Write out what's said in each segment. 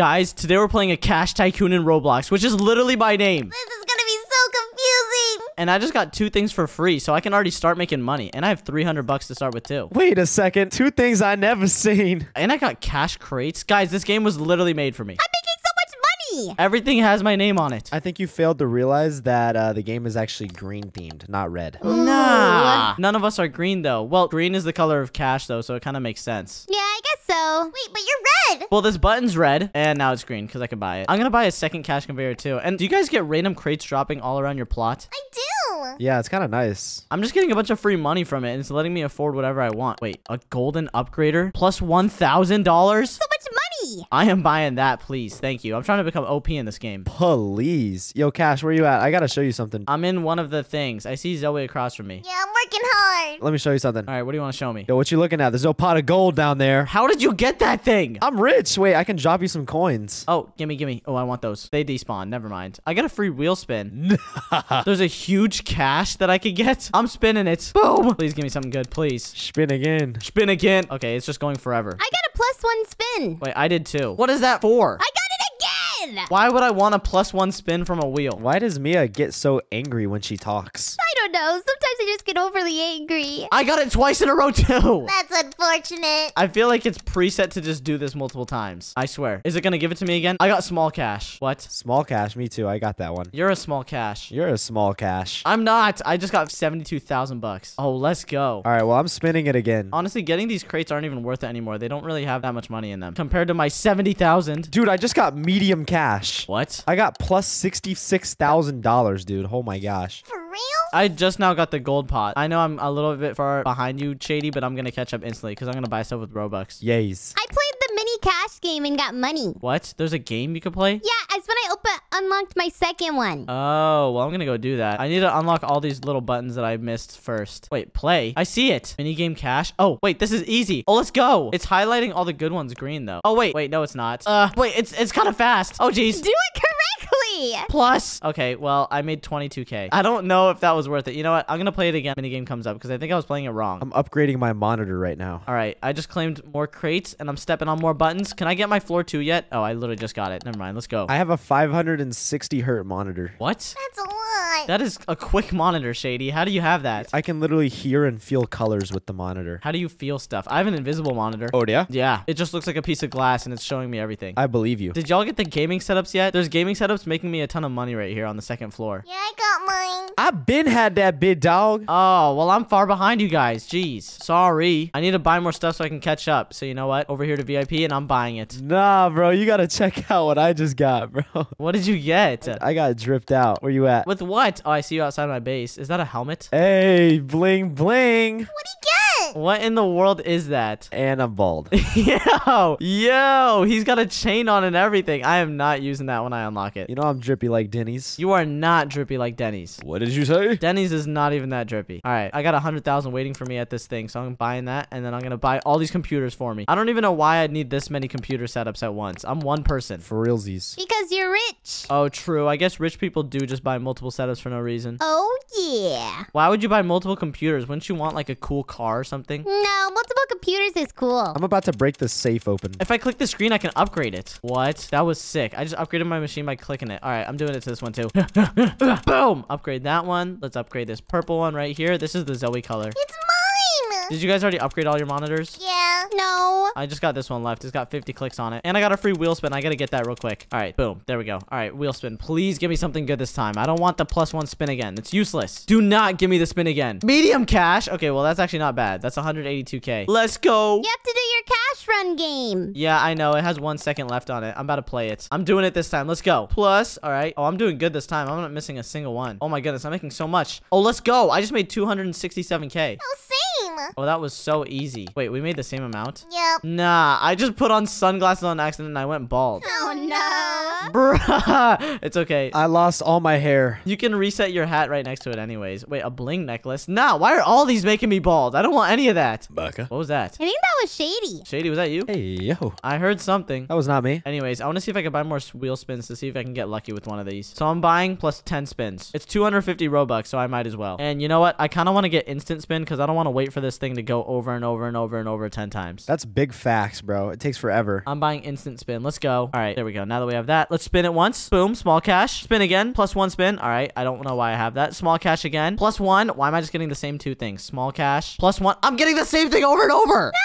Guys, today we're playing a Cash Tycoon in Roblox, which is literally my name. This is gonna be so confusing. And I just got two things for free, so I can already start making money. And I have 300 bucks to start with too. Wait a second. Two things I never seen. And I got cash crates. Guys, this game was literally made for me. I'm making so much money. Everything has my name on it. I think you failed to realize that uh, the game is actually green themed, not red. Nah. None of us are green though. Well, green is the color of cash though, so it kind of makes sense. Yeah, I. Wait, but you're red. Well, this button's red, and now it's green because I can buy it. I'm gonna buy a second cash conveyor too. And do you guys get random crates dropping all around your plot? I do. Yeah, it's kind of nice. I'm just getting a bunch of free money from it, and it's letting me afford whatever I want. Wait, a golden upgrader plus $1,000? So much money. I am buying that, please. Thank you. I'm trying to become OP in this game. Please. Yo, Cash, where you at? I gotta show you something. I'm in one of the things. I see Zoe across from me. Yeah, I'm working hard. Let me show you something. All right, what do you want to show me? Yo, what you looking at? There's no pot of gold down there. How did you get that thing? I'm rich. Wait, I can drop you some coins. Oh, gimme, gimme. Oh, I want those. They despawn. Never mind. I got a free wheel spin. There's a huge cash that I could get. I'm spinning it. Boom. Please give me something good, please. Spin again. Spin again. Okay, it's just going forever. I got a plus one spin. Wait, I did too. What is that for? I got it again. Why would I want a plus one spin from a wheel? Why does Mia get so angry when she talks? I don't know. Sometimes I just get overly angry. I got it twice in a row too. That's unfortunate. I feel like it's preset to just do this multiple times. I swear. Is it gonna give it to me again? I got small cash. What? Small cash, me too. I got that one. You're a small cash. You're a small cash. I'm not. I just got 72,000 bucks. Oh, let's go. All right, well, I'm spinning it again. Honestly, getting these crates aren't even worth it anymore. They don't really have that much money in them compared to my 70,000. Dude, I just got medium cash. What? I got plus $66,000, dude. Oh my gosh. For real? I just now got the gold pot. I know I'm a little bit far behind you, Shady, but I'm gonna catch up instantly because I'm gonna buy stuff with Robux. Yays. I played the mini cash game and got money. What? There's a game you could play? Yeah, it's when I open unlocked my second one. Oh, well, I'm gonna go do that. I need to unlock all these little buttons that I missed first. Wait, play. I see it. Mini game cash. Oh, wait, this is easy. Oh, let's go. It's highlighting all the good ones green, though. Oh, wait. Wait, no, it's not. Uh, wait, it's it's kind of fast. Oh, jeez. Do it correctly. Plus. Okay, well, I made 22k. I don't know if that was worth it. You know what? I'm gonna play it again when the game comes up because I think I was playing it wrong. I'm upgrading my monitor right now. all right, I just claimed more crates and I'm stepping on more buttons. Can I get my floor two yet? Oh, I literally just got it. Never mind. Let's go. I have a 560 hertz monitor. what? That's a lot. That is a quick monitor, Shady. How do you have that? I can literally hear and feel colors with the monitor. How do you feel stuff? I have an invisible monitor. Oh, yeah? Yeah, it just looks like a piece of glass and it's showing me everything. I believe you. Did y'all get the gaming setups yet? There's gaming setups making me a ton of money right here on the second floor. yeah, I got mine. I've been had that big dog. Oh, well, I'm far behind you guys. Jeez. Sorry. I need to buy more stuff so I can catch up. So, you know what? Over here to VIP and I'm buying it. Nah, bro, you gotta check out what I just got, bro. What did you get? I got dripped out. Where you at? With what? Oh, I see you outside my base. Is that a helmet? Hey, bling bling. What do you get? What in the world is that? And I'm bald. yo, yo, he's got a chain on and everything. I am not using that when I unlock it. You know I'm drippy like Denny's. You are not drippy like Denny's. What did you say? Denny's is not even that drippy. All right, I got a hundred thousand waiting for me at this thing, so I'm buying that, and then I'm gonna buy all these computers for me. I don't even know why I need this many computer setups at once. I'm one person. For realsies. Because you're rich. Oh, true. I guess rich people do just buy multiple setups for no reason. Oh, yeah. Why would you buy multiple computers? Wouldn't you want like a cool car or something? No, multiple computers is cool. I'm about to break the safe open. If I click the screen, I can upgrade it. What? That was sick. I just upgraded my machine by clicking it. All right, I'm doing it to this one too. Boom! Upgrade that one. Let's upgrade this purple one right here. This is the Zoe color. It's mine. Did you guys already upgrade all your monitors? Yeah. No. I just got this one left. It's got 50 clicks on it. And I got a free wheel spin. I gotta get that real quick. All right, boom. There we go. All right, wheel spin. Please give me something good this time. I don't want the plus one spin again. It's useless. Do not give me the spin again. Medium cash. Okay, well, that's actually not bad. That's 182k. Let's go. You have to do your cash run game. Yeah, I know. It has one second left on it. I'm about to play it. I'm doing it this time. Let's go. Plus, all right. Oh, I'm doing good this time. I'm not missing a single one. Oh my goodness, I'm making so much. Oh, let's go. I just made 267k. Oh, same. Oh, that was so easy. Wait, we made the same amount? Yep. Nah, I just put on sunglasses on accident and I went bald. Oh, oh No. Bruh. It's okay. I lost all my hair. You can reset your hat right next to it anyways. Wait, a bling necklace? Nah, why are all these making me bald? I don't want any of that. Baka. What was that? I think that was shady. Shady, was that you? Hey, yo. I heard something. That was not me. Anyways, I want to see if I can buy more wheel spins to see if I can get lucky with one of these. So I'm buying plus 10 spins. It's 250 Robux, so I might as well. And you know what? I kind of want to get instant spin because I don't want to wait for this thing to go over and over and over and over 10 times. That's big facts, bro. It takes forever. I'm buying instant spin. Let's go. All right, there we go. Now that we have that, let's spin it once. Boom, small cash. Spin again, plus one spin. All right, I don't know why I have that. Small cash again, plus one. Why am I just getting the same two things? Small cash, plus one. I'm getting the same thing over and over.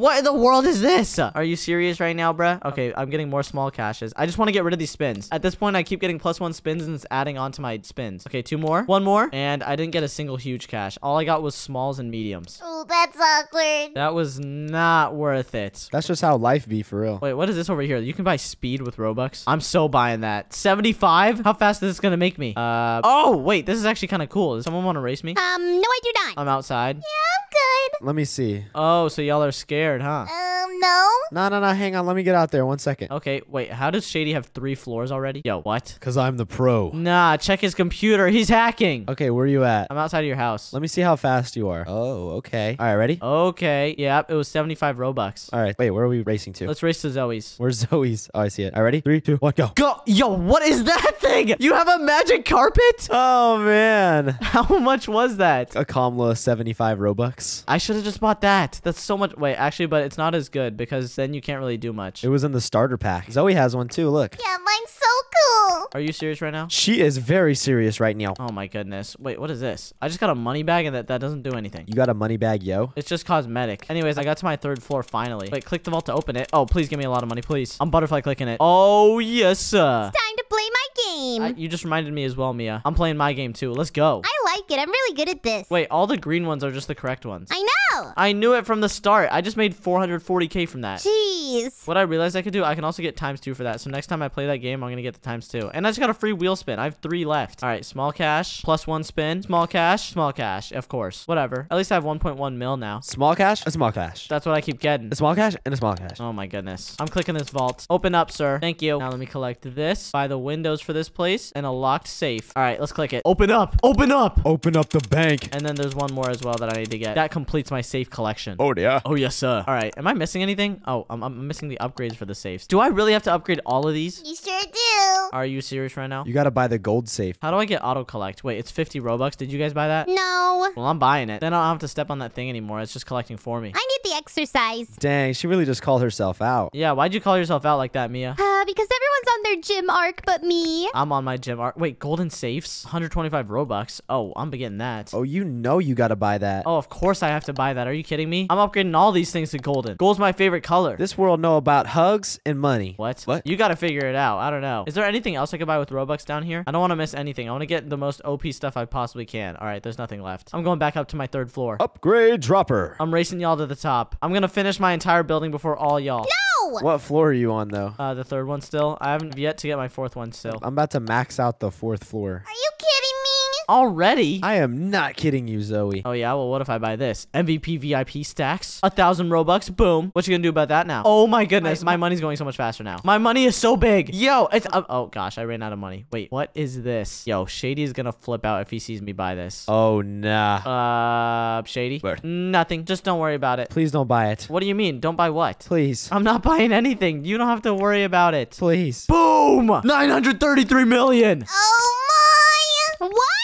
What in the world is this? Are you serious right now, bruh? Okay, I'm getting more small caches. I just want to get rid of these spins. At this point, I keep getting plus one spins and it's adding on to my spins. Okay, two more. One more. And I didn't get a single huge cash. All I got was smalls and mediums. Oh, that's awkward. That was not worth it. That's just how life be for real. Wait, what is this over here? You can buy speed with Robux. I'm so buying that. 75? How fast is this gonna make me? Uh, oh, wait, this is actually kind of cool. Does someone want to race me? Um, no, I do not. I'm outside. Yeah, I'm good. Let me see. Oh, so y'all are scared, huh? Uh, No. No, no, no. Hang on. Let me get out there one second. Okay, wait, how does Shady have three floors already? Yo, what? Because I'm the pro. Nah, check his computer. He's hacking. Okay, where are you at? I'm outside of your house. Let me see how fast you are. Oh, okay. All right, ready? Okay, yep, it was 75 Robux. All right. Wait, where are we racing to? Let's race to Zoe's. Where's Zoe's? Oh, I see it. All right, ready? Three, two, one, go. Go! Yo, what is that thing? You have a magic carpet? Oh, man. How much was that? A Kamla 75 Robux. I should have just bought that. That's so much. Wait, actually, but it's not as good because then you can't really do much. It was in the starter pack. Zoe has one too. Look. Yeah, mine's so cool. Are you serious right now? She is very serious right now. Oh my goodness. Wait, what is this? I just got a money bag and that, that doesn't do anything. You got a money bag, yo? It's just cosmetic. Anyways, I got to my third floor finally. Wait, click the vault to open it. Oh, please give me a lot of money, please. I'm butterfly clicking it. Oh, yes, sir. Time to play my game. I, you just reminded me as well, Mia. I'm playing my game too. Let's go. I like it. I'm really good at this. Wait, all the green ones are just the correct ones. I know. I knew it from the start. I just made 440k from that. Jeez. What I realized I could do, I can also get times two for that. So next time I play that game, I'm gonna get the times two. And I just got a free wheel spin. I have three left. All right, small cash plus one spin. Small cash, small cash. Of course, whatever. At least I have 1.1 mil now. Small cash, a small cash. That's what I keep getting. A small cash and a small cash. Oh my goodness. I'm clicking this vault. Open up, sir. Thank you. Now let me collect this. By the windows for this place and a locked safe. All right, let's click it. Open up. Open up. Open up the bank. And then there's one more as well that I need to get. That completes my safe collection. Oh, yeah. Oh, yes, sir. All right. Am I missing anything? Oh, I'm, I'm missing the upgrades for the safes. Do I really have to upgrade all of these? You sure do. Are you serious right now? You got to buy the gold safe. How do I get auto collect? Wait, it's 50 Robux. Did you guys buy that? No. Well, I'm buying it. Then I don't have to step on that thing anymore. It's just collecting for me. I need the exercise. Dang, she really just called herself out. Yeah, why'd you call yourself out like that, Mia? Because everyone's on their gym arc but me. I'm on my gym arc. Wait, golden safes? 125 Robux. Oh, I'm getting that. Oh, you know you got to buy that. Oh, of course I have to buy that. Are you kidding me? I'm upgrading all these things to golden. Gold's my favorite color. This world know about hugs and money. What? What? You gotta figure it out. I don't know. Is there anything else I could buy with Robux down here? I don't want to miss anything. I want to get the most OP stuff I possibly can. All right, there's nothing left. I'm going back up to my third floor. Upgrade dropper. I'm racing y'all to the top. I'm gonna finish my entire building before all y'all. No. What floor are you on, though? Uh, the third one still. I haven't yet to get my fourth one still. I'm about to max out the fourth floor. Are you kidding me? Already? I am not kidding you, Zoe. Oh yeah, well what if I buy this? MVP VIP stacks, a thousand Robux, boom. What you gonna do about that now? Oh my goodness, my money's going so much faster now. My money is so big. Yo, it's, uh, oh gosh, I ran out of money. Wait, what is this? Yo, Shady is gonna flip out if he sees me buy this. Oh, nah. Uh, Shady? Where? Nothing, just don't worry about it. Please don't buy it. What do you mean? Don't buy what? Please. I'm not buying anything. You don't have to worry about it. Please. Boom! 933 million! Oh my. What?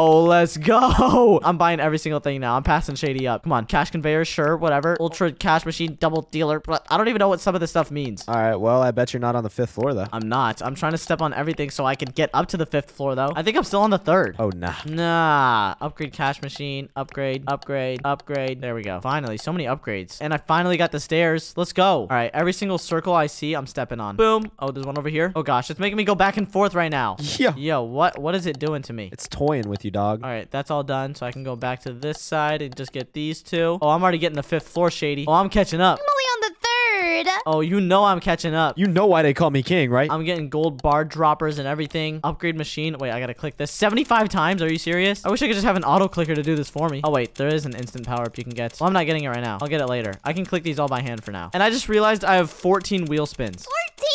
Oh, let's go. I'm buying every single thing now. I'm passing Shady up. Come on. Cash conveyor, sure, whatever. Ultra cash machine, double dealer. But I don't even know what some of this stuff means. All right, well, I bet you're not on the fifth floor, though. I'm not. I'm trying to step on everything so I can get up to the fifth floor, though. I think I'm still on the third. Oh, nah. Nah. Upgrade cash machine. Upgrade. Upgrade. Upgrade. There we go. Finally. So many upgrades. And I finally got the stairs. Let's go. All right. Every single circle I see, I'm stepping on. Boom. Oh, there's one over here. Oh, gosh. It's making me go back and forth right now. Yeah. Yo, what? What is it doing to me? It's toying with you, dog. All right, that's all done. So I can go back to this side and just get these two. Oh, I'm already getting the fifth floor, Shady. Oh, I'm catching up. I'm only on the third. Oh, you know I'm catching up. You know why they call me king, right? I'm getting gold bar droppers and everything. Upgrade machine. Wait, I gotta click this 75 times. Are you serious? I wish I could just have an auto clicker to do this for me. Oh, wait, there is an instant power up you can get. Well, I'm not getting it right now. I'll get it later. I can click these all by hand for now. And I just realized I have 14 wheel spins. 14?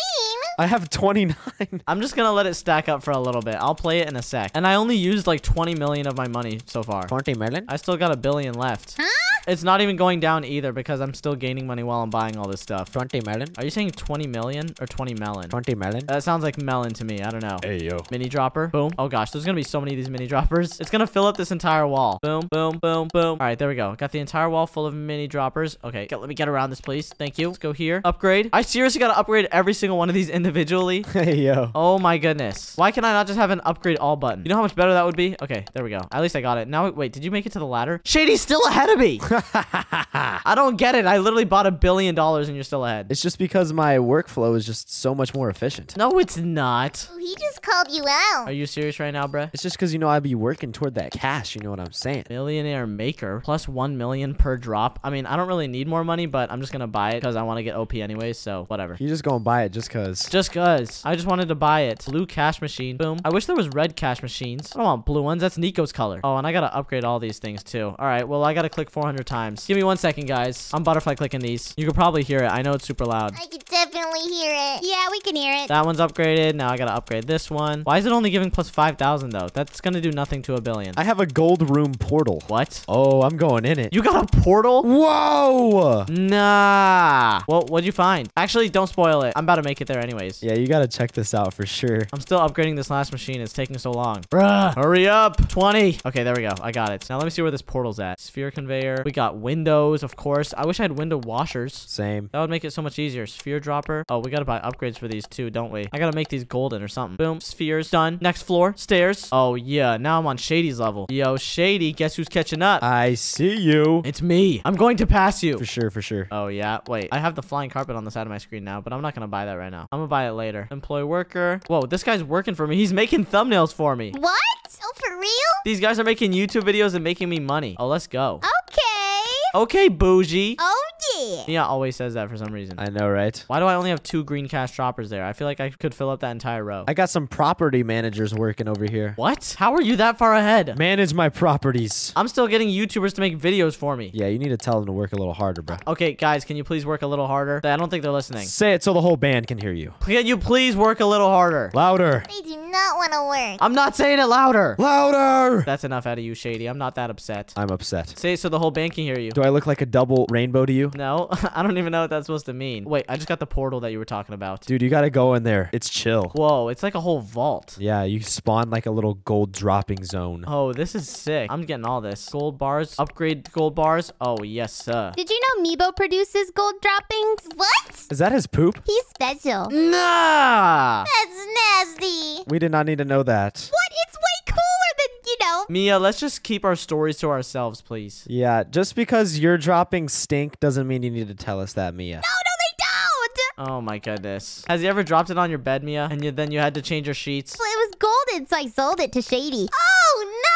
I have 29. I'm just gonna let it stack up for a little bit. I'll play it in a sec. And I only used like 20 million of my money so far. 20 million? I still got a billion left. Huh? It's not even going down either because I'm still gaining money while I'm buying all this stuff. 20 million? Are you saying 20 million or 20 melon? 20 melon? That sounds like melon to me. I don't know. Hey, yo. Mini dropper. Boom. Oh gosh, there's gonna be so many of these mini droppers. It's gonna fill up this entire wall. Boom, boom, boom, boom. All right, there we go. Got the entire wall full of mini droppers. Okay, get- let me get around this, please. Thank you. Let's go here. Upgrade. I seriously gotta upgrade every single one of these individually. Hey, yo. Oh my goodness. Why can I not just have an upgrade all button? You know how much better that would be? Okay, there we go. At least I got it. Now, wait, did you make it to the ladder? Shady's still ahead of me. I don't get it. I literally bought a billion dollars and you're still ahead. It's just because my workflow is just so much more efficient. No, it's not. Oh, he just called you out. Are you serious right now, bruh? It's just because, you know, I'd be working toward that cash. You know what I'm saying? Millionaire maker plus 1 million per drop. I mean, I don't really need more money, but I'm just going to buy it because I want to get OP anyway. so whatever. You just gonna buy it just because. Just cuz. I just wanted to buy it. Blue cash machine. Boom. I wish there was red cash machines. I don't want blue ones. That's Nico's color. Oh, and I gotta upgrade all these things too. All right. Well, I gotta click 400 times. Give me one second, guys. I'm butterfly clicking these. You can probably hear it. I know it's super loud. I can definitely hear it. Yeah, we can hear it. That one's upgraded. Now I gotta upgrade this one. Why is it only giving plus 5,000 though? That's gonna do nothing to a billion. I have a gold room portal. What? Oh, I'm going in it. You got a portal? Whoa! Nah. Well, what'd you find? Actually, don't spoil it. I'm about to make it there anyways. Yeah, you gotta check this out for sure. I'm still upgrading this last machine. It's taking so long. Bruh. Hurry up. 20. Okay, there we go. I got it. Now let me see where this portal's at. Sphere conveyor. We got windows, of course. I wish I had window washers. Same. That would make it so much easier. Sphere dropper. Oh, we gotta buy upgrades for these too, don't we? I gotta make these golden or something. Boom. Spheres. Done. Next floor. Stairs. Oh, yeah. Now I'm on Shady's level. Yo, Shady. Guess who's catching up? I see you. it's me. I'm going to pass you. For sure, for sure. Oh, yeah. Wait, I have the flying carpet on the side of my screen now, but I'm not going to buy that right now. I'm going to buy it later. Employee worker. Whoa, this guy's working for me. He's making thumbnails for me. What? Oh, for real? These guys are making YouTube videos and making me money. Oh, let's go. Okay. Okay, bougie. Oh, yeah. Mia always says that for some reason. I know, right? Why do I only have two green cash droppers there? I feel like I could fill up that entire row. I got some property managers working over here. what? How are you that far ahead? Manage my properties. I'm still getting YouTubers to make videos for me. Yeah, you need to tell them to work a little harder, bro. Okay, guys, can you please work a little harder? I don't think they're listening. Say it so the whole band can hear you. Can you please work a little harder? Louder. They do not want to work. I'm not saying it louder. Louder. That's enough out of you, Shady. I'm not that upset. I'm upset. Say it so the whole band can hear you. Do I look like a double rainbow to you? No, I don't even know what that's supposed to mean. Wait, I just got the portal that you were talking about. Dude, you gotta go in there. It's chill. Whoa, it's like a whole vault. Yeah, you spawn like a little gold dropping zone. Oh, this is sick. I'm getting all this. Gold bars, upgrade gold bars. Oh, yes, sir. Did you know Meebo produces gold droppings? What? Is that his poop? He's special. Nah! That's nasty. We did not need to know that. What? It's way cooler than, you know. Mia, let's just keep our stories to ourselves, please. Yeah, just because you're dropping stink doesn't mean you need to tell us that, Mia. Oh, no, they don't. Oh my goodness. Has he ever dropped it on your bed, Mia? And you, then you had to change your sheets? Well, it was golden, so I sold it to Shady. Oh, no.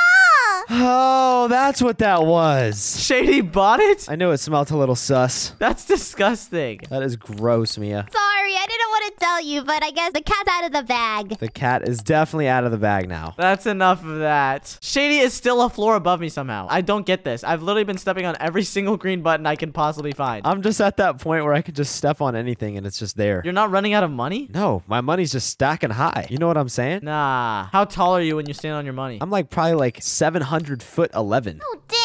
Oh, that's what that was. Shady bought it? I knew it smelled a little sus. That's disgusting. That is gross, Mia. Sorry, I didn't want to tell you, but I guess the cat's out of the bag. The cat is definitely out of the bag now. That's enough of that. Shady is still a floor above me somehow. I don't get this. I've literally been stepping on every single green button I can possibly find. I'm just at that point where I could just step on anything and it's just there. You're not running out of money? No, my money's just stacking high. You know what I'm saying? Nah. How tall are you when you stand on your money? I'm like probably like 700 foot 11. Oh, dang.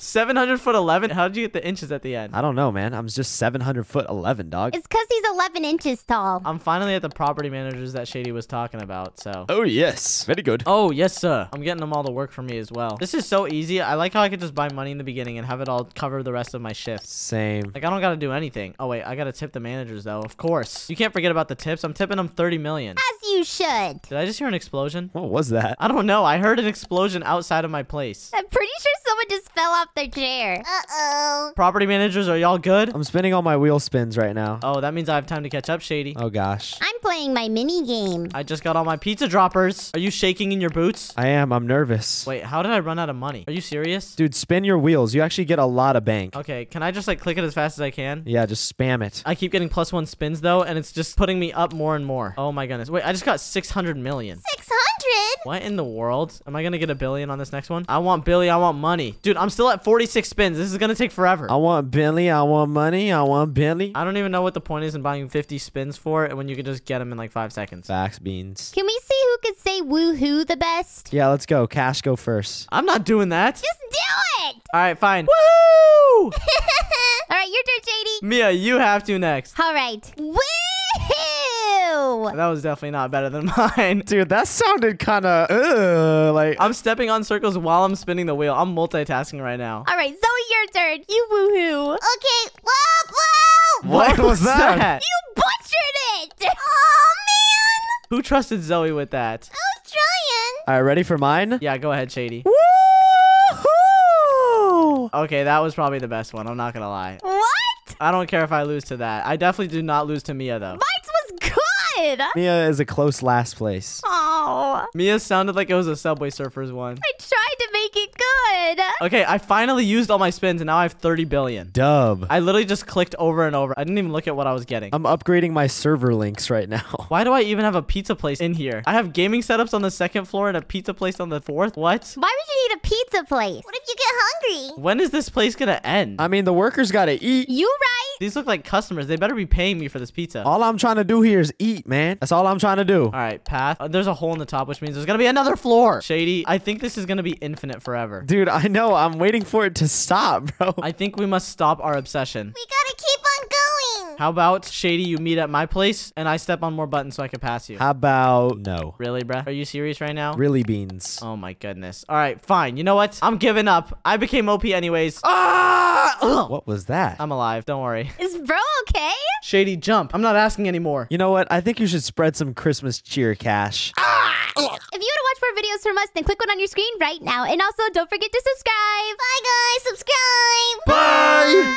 700 foot 11? How did you get the inches at the end? I don't know, man. I'm just 700 foot 11, dog. It's because he's 11 inches tall. I'm finally at the property managers that Shady was talking about, so. Oh, yes. Very good. Oh, yes, sir. I'm getting them all to work for me as well. This is so easy. I like how I could just buy money in the beginning and have it all cover the rest of my shifts. Same. Like, I don't gotta do anything. Oh, wait. I gotta tip the managers, though. Of course. You can't forget about the tips. I'm tipping them 30 million. As you should. Did I just hear an explosion? What was that? I don't know. I heard an explosion outside of my place. I'm pretty sure someone just fell off their chair. Uh-oh. Property managers, are y'all good? I'm spinning all my wheel spins right now. Oh, that means I have time to catch up, Shady. Oh, gosh. I'm playing my mini game. I just got all my pizza droppers. Are you shaking in your boots? I am. I'm nervous. Wait, how did I run out of money? Are you serious? Dude, spin your wheels. You actually get a lot of bank. Okay, can I just like click it as fast as I can? Yeah, just spam it. I keep getting plus one spins though, and it's just putting me up more and more. Oh my goodness. Wait, I just got 600 million. 600? What in the world? Am I gonna get a billion on this next one? I want Billy. I want money. Dude, I'm still at 46 spins. This is gonna take forever. I want Billy. I want money. I want Billy. I don't even know what the point is in buying 50 spins for it when you can just get them in like five seconds. Facts beans. Can we see who could say woohoo the best? Yeah, let's go. Cash, go first. I'm not doing that. Just do it! All right, fine. Woo! All right, your turn, JD. Mia, you have to next. All right. Woohoo! That was definitely not better than mine. Dude, that sounded kind of uh, like. I'm stepping on circles while I'm spinning the wheel. I'm multitasking right now. All right, Zoe, your turn. You woohoo. Okay. Whoa, whoa! What was that? You butchered it! Oh, man! Who trusted Zoe with that? I was trying. All right, ready for mine? Yeah, go ahead, Shady. Woo! Okay, that was probably the best one. I'm not gonna lie. What? I don't care if I lose to that. I definitely do not lose to Mia, though. Mine was good. Mia is a close last place. Oh, Mia sounded like it was a Subway Surfers one. I good. Okay, I finally used all my spins, and now I have 30 billion. Dub. I literally just clicked over and over. I didn't even look at what I was getting. I'm upgrading my server links right now. Why do I even have a pizza place in here? I have gaming setups on the second floor and a pizza place on the fourth. What? Why would you need a pizza place? What if you get hungry? When is this place gonna end? I mean, the workers gotta eat. You right? These look like customers. They better be paying me for this pizza. All All I'm trying to do here is eat, man. That's all I'm trying to do. All right, path. Uh, there's a hole in the top, which means there's gonna be another floor. Shady, I think this is gonna be infinite forever. Dude, I know. I'm waiting for it to stop, bro. I think we must stop our obsession. We gotta keep on going. How about Shady, you meet at my place and I step on more buttons so I can pass you? How about no? Really, bruh? Are you serious right now? Really beans. Oh my goodness. All right, fine. You know what? I'm giving up. I became OP anyways. Ah! Ugh. What was that? I'm alive. Don't worry. Is bro okay? Shady, jump. I'm not asking anymore. You know what? I think you should spread some Christmas cheer, Cash. Ah! If you want to watch more videos from us, then click one on your screen right now. And also, don't forget to subscribe. Bye, guys. Subscribe. Bye. Bye.